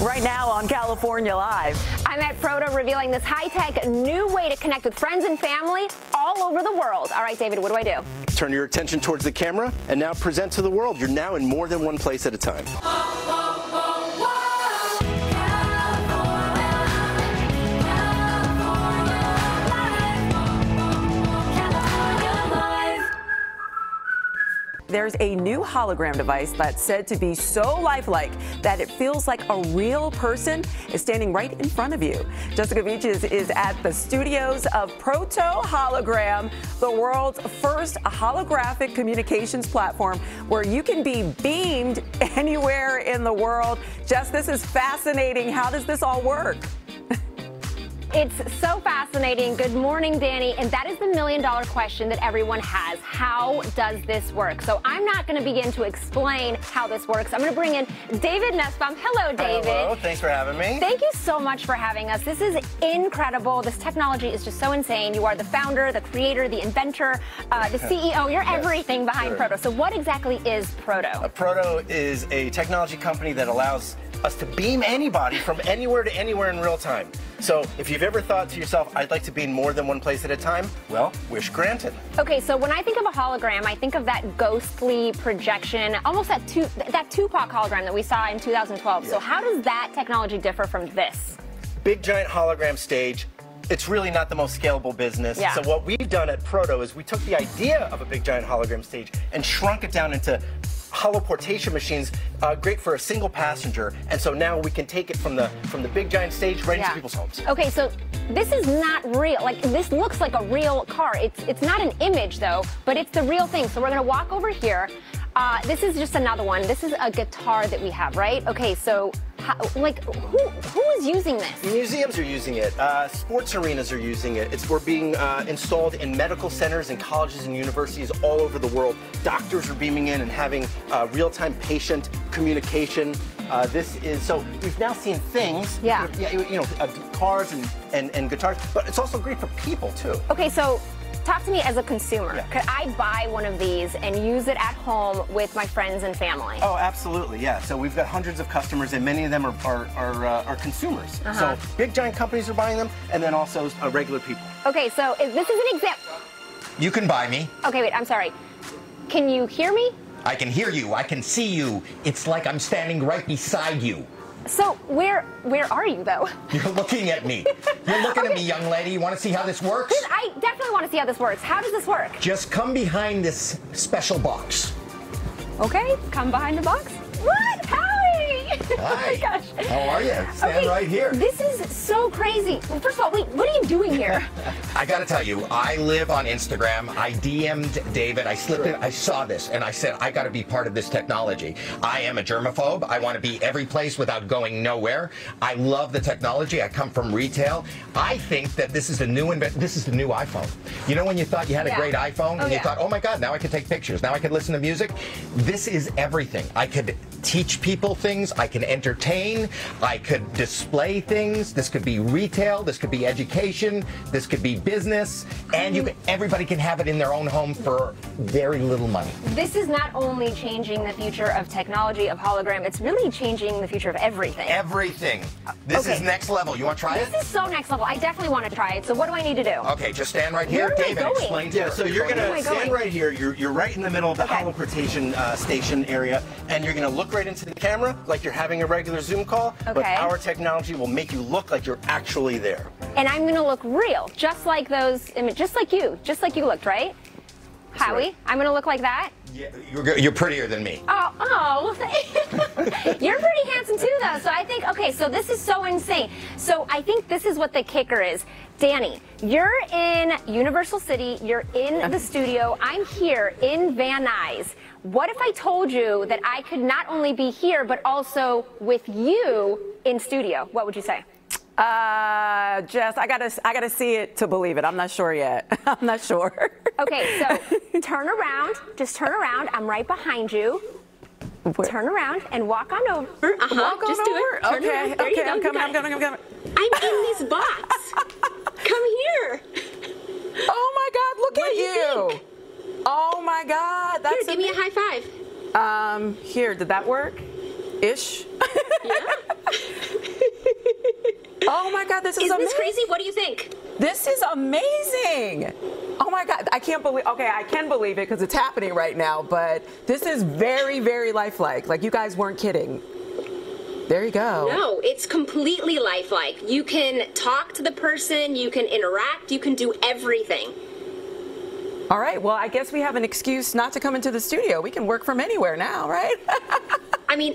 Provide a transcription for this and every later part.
Right now on California Live. I'm at Proto revealing this high-tech new way to connect with friends and family all over the world. All right, David, what do I do? Turn your attention towards the camera and now present to the world. You're now in more than one place at a time. There's a new hologram device that's said to be so lifelike that it feels like a real person is standing right in front of you. Jessica Vilchis is at the studios of Proto Hologram, the world's first holographic communications platform where you can be beamed anywhere in the world. Jess, this is fascinating. How does this all work? It's so fascinating. Good morning, Danny. And that is the million dollar question that everyone has. How does this work? So I'm not going to begin to explain how this works. I'm going to bring in David Nussbaum. Hello, David. Hello, thanks for having me. Thank you so much for having us. This is incredible. This technology is just so insane. You are the founder, the creator, the inventor, uh, the CEO. You're yes, everything behind sure. Proto. So what exactly is Proto? A Proto is a technology company that allows us to beam anybody from anywhere to anywhere in real time. So if you've ever thought to yourself, I'd like to be in more than one place at a time, well, wish granted. Okay, so when I think of a hologram, I think of that ghostly projection, almost that, tu that Tupac hologram that we saw in 2012. Yeah. So how does that technology differ from this? Big giant hologram stage, it's really not the most scalable business. Yeah. So what we've done at Proto is we took the idea of a big giant hologram stage and shrunk it down into holoportation machines, uh, great for a single passenger. And so now we can take it from the from the big giant stage right yeah. into people's homes. Okay, so this is not real. Like this looks like a real car. It's it's not an image though, but it's the real thing. So we're gonna walk over here. Uh, this is just another one. This is a guitar that we have, right? Okay, so how, like who who is using this? Museums are using it. Uh, sports arenas are using it. It's we're being uh, installed in medical centers and colleges and universities all over the world. Doctors are beaming in and having uh, real-time patient communication. Uh, this is so we've now seen things. Yeah. You know, uh, cars and, and and guitars, but it's also great for people too. Okay, so Talk to me as a consumer. Yeah. Could I buy one of these and use it at home with my friends and family? Oh, absolutely, yeah. So we've got hundreds of customers, and many of them are, are, are, uh, are consumers. Uh -huh. So big giant companies are buying them, and then also uh, regular people. Okay, so this is an example. You can buy me. Okay, wait, I'm sorry. Can you hear me? I can hear you. I can see you. It's like I'm standing right beside you. So where where are you though? You're looking at me. You're looking okay. at me, young lady. You want to see how this works? I definitely want to see how this works. How does this work? Just come behind this special box. Okay, come behind the box. What? Hi. oh my gosh. How are you? Stand okay, right here. This is so crazy. Well, first of all, wait, what are you doing here? I got to tell you, I live on Instagram. I DM'd David. I slipped it. I saw this and I said, I got to be part of this technology. I am a germaphobe. I want to be every place without going nowhere. I love the technology. I come from retail. I think that this is the new this is the new iPhone. You know when you thought you had a great iPhone oh, and you yeah. thought, oh my God, now I can take pictures. Now I can listen to music. This is everything. I could teach people things. I can entertain. I could display things. This could be retail. This could be education. This could be business. And you can, everybody can have it in their own home for very little money. This is not only changing the future of technology, of hologram, it's really changing the future of everything. Everything. This okay. is next level. You want to try this it? This is so next level. I definitely want to try it. So what do I need to do? Okay, just stand right here. Where David, explain Yeah, so you're going to stand right here. You're, you're right in the middle of the okay. holoportation uh, station area, and you're going to look right into the camera like you're having a regular Zoom call, okay. but our technology will make you look like you're actually there. And I'm going to look real, just like those just like you, just like you looked, right? That's Howie, right. I'm going to look like that? Yeah, you're, you're prettier than me. Oh, oh, you're pretty handsome too, though. So I think, okay, so this is so insane. So I think this is what the kicker is. Danny, you're in Universal City, you're in the studio, I'm here in Van Nuys. What if I told you that I could not only be here, but also with you in studio? What would you say? Uh, Jess, I gotta, I gotta see it to believe it. I'm not sure yet. I'm not sure. okay, so turn around. Just turn around. I'm right behind you. Where? Turn around and walk on over. Uh-huh. Walk Just on do over. It. Turn okay, okay, I'm coming, I'm coming, I'm coming. I'm in this box. Come here. Oh my God, look what at you. you. Oh my God, that's Here, give me a high five. Um, here, did that work? Ish. Yeah. oh my God, this is Isn't amazing. this crazy? What do you think? This is amazing. Oh my God, I can't believe, okay, I can believe it because it's happening right now, but this is very, very lifelike. Like you guys weren't kidding. There you go. No, it's completely lifelike. You can talk to the person, you can interact, you can do everything. All right, well, I guess we have an excuse not to come into the studio. We can work from anywhere now, right? I mean,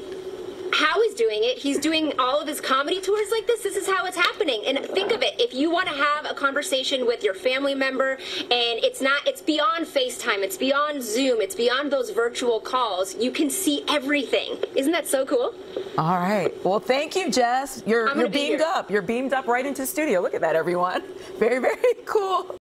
Howie's doing it. He's doing all of his comedy tours like this. This is how it's happening. And think of it, if you want to have a conversation with your family member and it's not it's beyond FaceTime, it's beyond Zoom, it's beyond those virtual calls, you can see everything. Isn't that so cool? All right. Well, thank you, Jess. You're, you're gonna be beamed up. You're beamed up right into studio. Look at that, everyone. Very, very cool.